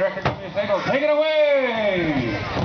Director Take it away!